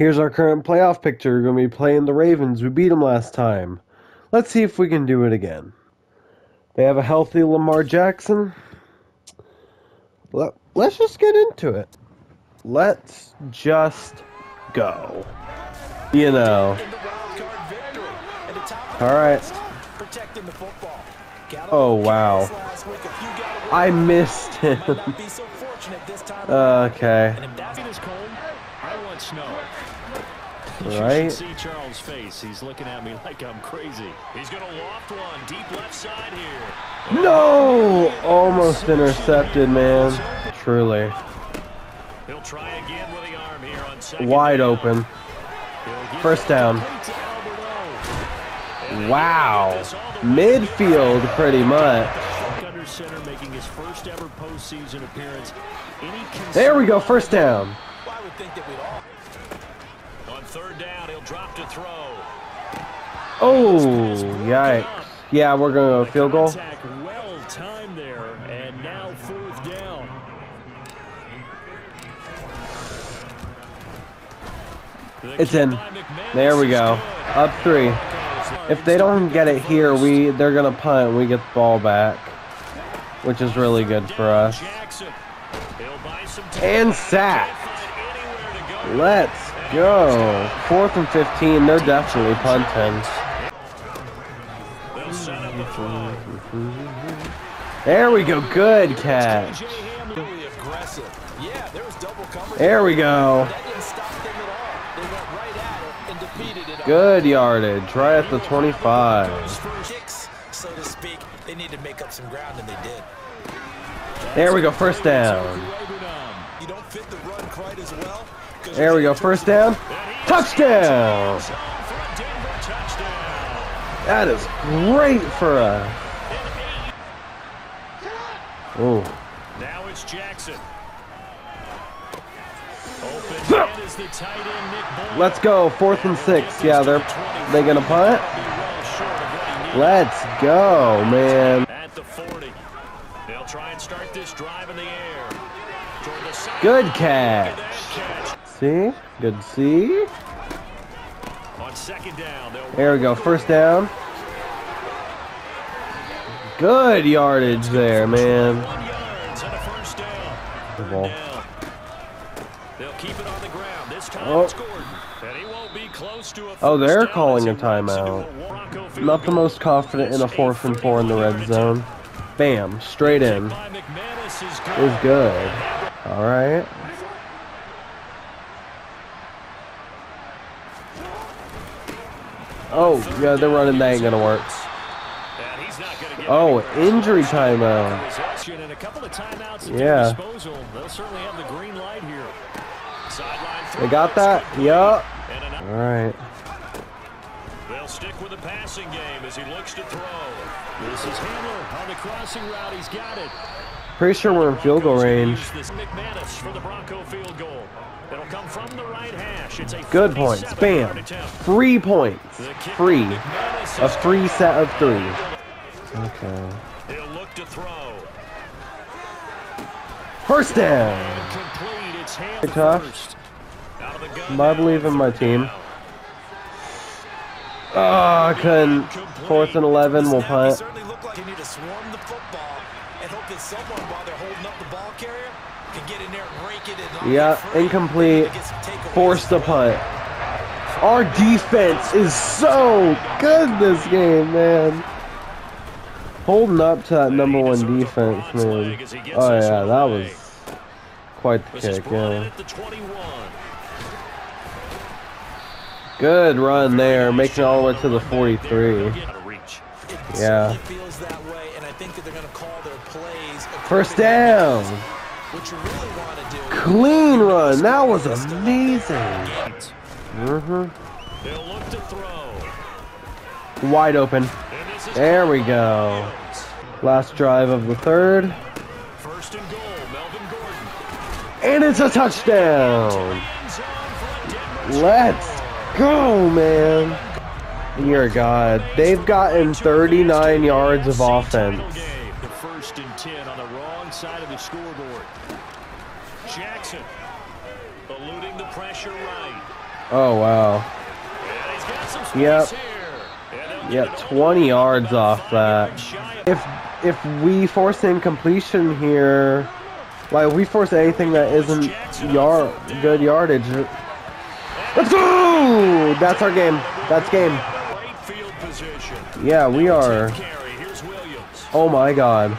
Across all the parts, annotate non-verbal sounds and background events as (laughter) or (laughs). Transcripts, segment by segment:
Here's our current playoff picture. We're going to be playing the Ravens. We beat them last time. Let's see if we can do it again. They have a healthy Lamar Jackson. Let, let's just get into it. Let's just go. You know. All right. Oh, wow. I missed him. (laughs) okay. Snow. Right? See Charles' face. He's looking at me (laughs) like I'm crazy. He's going to loft one deep left side here. No! Almost intercepted, man. Truly. He'll try again with the arm here on second Wide open. First down. complete to Alberto. And they Wow. get this all the way Midfield, pretty much. center, making his first ever postseason appearance. Any There we go, first down. I would think that we'd all On third down, he'll drop to throw. Oh, yikes. Yeah, we're going to go field goal. Well timed there, and now fourth down. It's in. kick by McManus There we go. Up three. If they don't get it here, we they're going to punt and we get the ball back, which is really good for us. Jackson. He'll buy some time. And sacked. Can't find anywhere to go. Let's go. Fourth and 15, they're definitely punting. There we go, good catch. There we go. Good yardage, right at the 25. So to speak. They need to make up some ground, and they did. There we go, first down. There we go, first down. Touchdown! For a Denver touchdown. That is great for us. Oh, Now it's Jackson. Open man is the tight end, Nick Boyle. let's go, fourth and six. Yeah, they're they gonna punt. Be well short of what he needed. Let's go, man. At the 40. They'll try and start this drive in the air. Toward the side. Good catch. at that catch. See, good see. On second down, There we go, first down. Good yardage there, man. one yards and a first down. Good ball. They'll keep it on the ground. This time Oh. it's Gordon. And he won't be close to a Oh, they're calling a he runs into timeout. a Bronco field Not the most confident in a fourth and four in the red zone. Bam, straight in. It was good. All right. Oh, yeah, they're running. That ain't work. Not gonna get Oh, injury timeout. Yeah. They got that? Yup. All right. They'll stick with the passing game as he looks to throw. This is Hamler on the crossing route. He's got it. Pretty sure we're in field goal range. Use this McManus for the Bronco field goal. It'll come from the right hash. It's a Good points. Bam. attempt. Free points. The Free. A free set of three. Okay. He'll look to throw. First down. Complete. It's tough. first. Out of the gun I believe in my team. down. Oh, ah, I couldn't. Fourth and 11, we'll punt. Someone, while they're holding up the ball carrier, can get in there and rake it and Yeah, incomplete. to get some takeaways. Forced to punt. Our defense is so good this game, man. Holding up to that number one defense, man. Oh yeah, that was quite the kick, yeah. at the 21. Good run there, making it all the way to the 43. Out of reach. It Yeah. I think that they're going to call their plays. First down. What you really want to do Clean run. That was amazing. Mm -hmm. They'll look to throw. Wide open. And this is There we go. Last drive of the third. first and goal. Melvin Gordon. And it's a touchdown. End zone for a Denver Let's go, man. You're god. They've gotten 39 yards of offense. The first and 10 on the wrong side of the scoreboard. Jackson eluding the pressure right. Oh wow. And he's got some space Yep. here. And they'll Yep, 20 yards off that. Yards shy of- If if we force incompletion here, like if we force anything that isn't yard good yardage, let's go! That's our game. That's game. Great field position. Yeah, we are. Tim Carey. Here's Williams. Oh my god.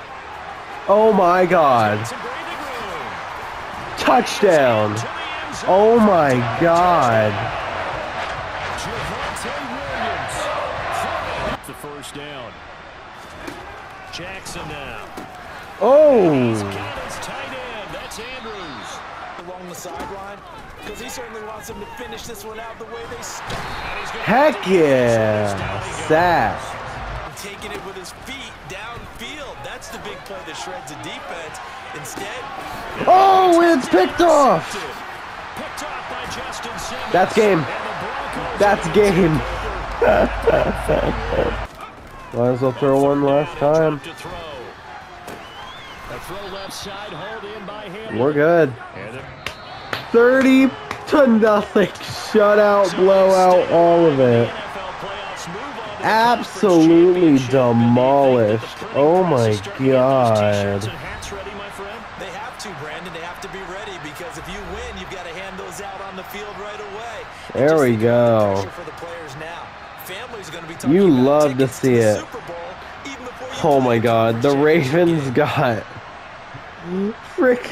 Oh my god. Some breathing room. Touchdown. To the end zone. Oh my god. The first down. Jackson now. Oh. Got his tight end. That's Andrews. Along the sideline, because he certainly wants them to finish this one out the way they started. And he's gonna- Heck yeah. Sack. Taking it with his feet downfield. That's the big play that shreds a defense. Instead, Oh, it's picked off. Picked off by Justin Simmons. That's game. The That's game. (laughs) Might as well throw one last time. To throw. A throw left side, hauled in by Hamler. We're good. And it- 30 to nothing. Shutout, blowout, all of it. Absolutely demolished. Oh my God. they have to, Brandon. They have to be ready because if you win, you've got to hand those out on the field right away. There we go. You love to see it. Oh my god, the Ravens got (laughs) frick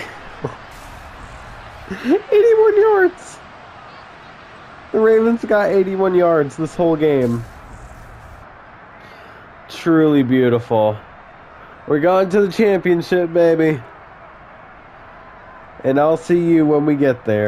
(laughs) 81 yards. The Ravens got 81 yards this whole game. Truly beautiful. We're going to the championship, baby. And I'll see you when we get there.